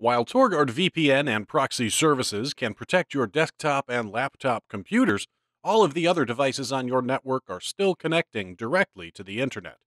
While TorGuard VPN and proxy services can protect your desktop and laptop computers, all of the other devices on your network are still connecting directly to the internet.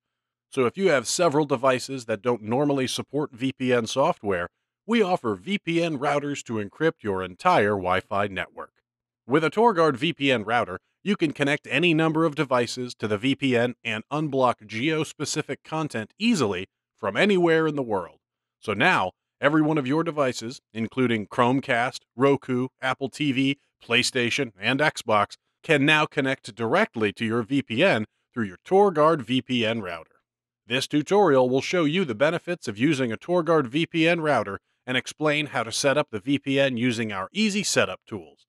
So if you have several devices that don't normally support VPN software, we offer VPN routers to encrypt your entire Wi Fi network. With a TorGuard VPN router, you can connect any number of devices to the VPN and unblock geo specific content easily from anywhere in the world. So now, every one of your devices, including Chromecast, Roku, Apple TV, PlayStation, and Xbox, can now connect directly to your VPN through your TorGuard VPN router. This tutorial will show you the benefits of using a TorGuard VPN router and explain how to set up the VPN using our easy setup tools.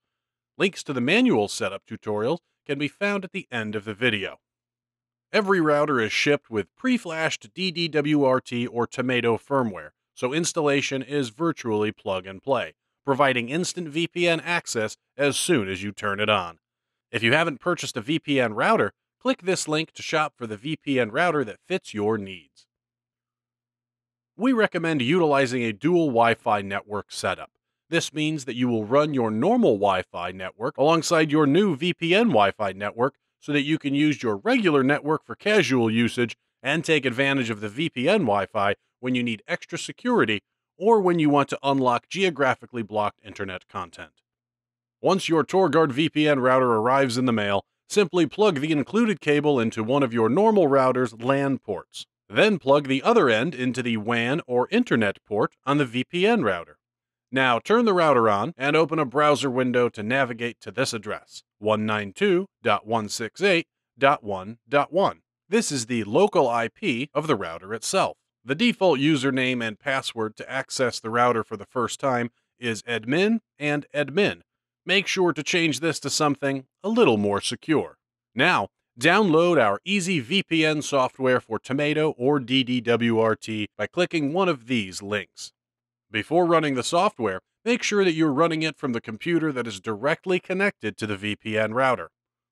Links to the manual setup tutorials can be found at the end of the video. Every router is shipped with pre-flashed DDWRT or Tomato firmware, so installation is virtually plug and play, providing instant VPN access as soon as you turn it on. If you haven't purchased a VPN router, click this link to shop for the VPN router that fits your needs. We recommend utilizing a dual Wi Fi network setup. This means that you will run your normal Wi Fi network alongside your new VPN Wi Fi network so that you can use your regular network for casual usage and take advantage of the VPN Wi Fi when you need extra security or when you want to unlock geographically blocked internet content. Once your TorGuard VPN router arrives in the mail, simply plug the included cable into one of your normal router's LAN ports. Then plug the other end into the WAN or Internet port on the VPN router. Now turn the router on and open a browser window to navigate to this address 192.168.1.1. This is the local IP of the router itself. The default username and password to access the router for the first time is admin and admin, make sure to change this to something a little more secure. Now, download our Easy VPN software for Tomato or DDWRT by clicking one of these links. Before running the software, make sure that you're running it from the computer that is directly connected to the VPN router.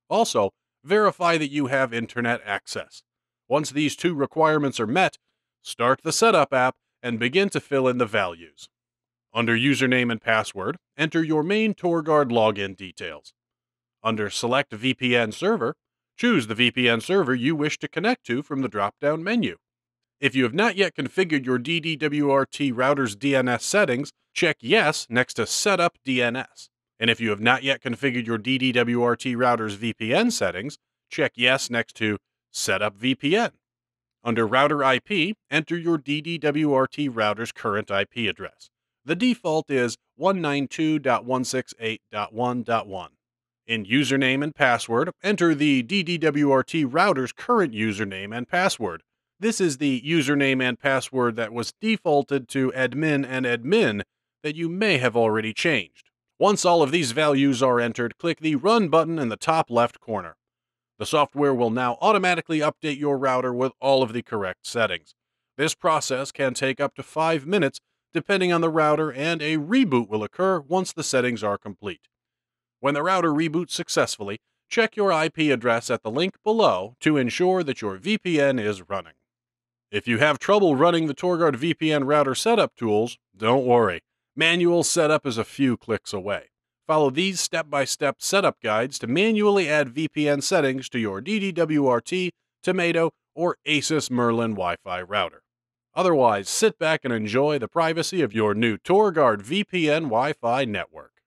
Also, verify that you have internet access. Once these two requirements are met, start the Setup app and begin to fill in the values. Under Username and Password, enter your main TorGuard login details. Under Select VPN Server, choose the VPN server you wish to connect to from the drop down menu. If you have not yet configured your DDWRT router's DNS settings, check Yes next to Setup DNS. And if you have not yet configured your DDWRT router's VPN settings, check Yes next to Setup VPN. Under Router IP, enter your DDWRT router's current IP address. The default is 192.168.1.1. In username and password, enter the DDWRT router's current username and password. This is the username and password that was defaulted to admin and admin that you may have already changed. Once all of these values are entered, click the Run button in the top left corner. The software will now automatically update your router with all of the correct settings. This process can take up to 5 minutes depending on the router, and a reboot will occur once the settings are complete. When the router reboots successfully, check your IP address at the link below to ensure that your VPN is running. If you have trouble running the TorGuard VPN router setup tools, don't worry. Manual setup is a few clicks away. Follow these step by step setup guides to manually add VPN settings to your DDWRT, Tomato, or Asus Merlin Wi Fi router. Otherwise, sit back and enjoy the privacy of your new TorGuard VPN Wi Fi network.